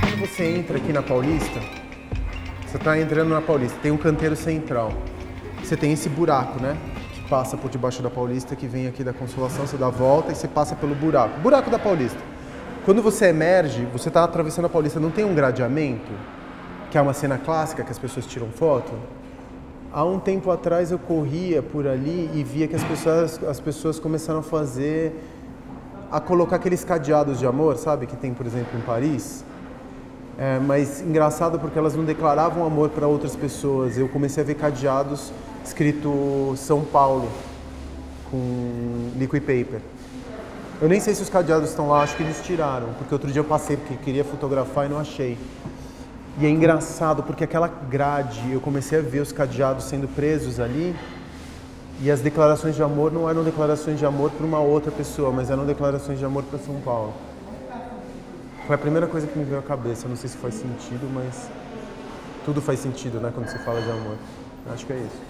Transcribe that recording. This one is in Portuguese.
Quando você entra aqui na Paulista, você está entrando na Paulista, tem um canteiro central. Você tem esse buraco, né? Que passa por debaixo da Paulista, que vem aqui da Consolação, você dá a volta e você passa pelo buraco. Buraco da Paulista. Quando você emerge, você está atravessando a Paulista, não tem um gradeamento, que é uma cena clássica que as pessoas tiram foto? Há um tempo atrás eu corria por ali e via que as pessoas, as pessoas começaram a fazer, a colocar aqueles cadeados de amor, sabe? Que tem, por exemplo, em Paris. É, mas engraçado porque elas não declaravam amor para outras pessoas. Eu comecei a ver cadeados escrito São Paulo com liquid paper. Eu nem sei se os cadeados estão lá, acho que eles tiraram, porque outro dia eu passei porque queria fotografar e não achei. E é engraçado porque aquela grade, eu comecei a ver os cadeados sendo presos ali, e as declarações de amor não eram declarações de amor para uma outra pessoa, mas eram declarações de amor para São Paulo. Foi a primeira coisa que me veio à cabeça. Não sei se faz sentido, mas tudo faz sentido, né, quando se fala de amor. Acho que é isso.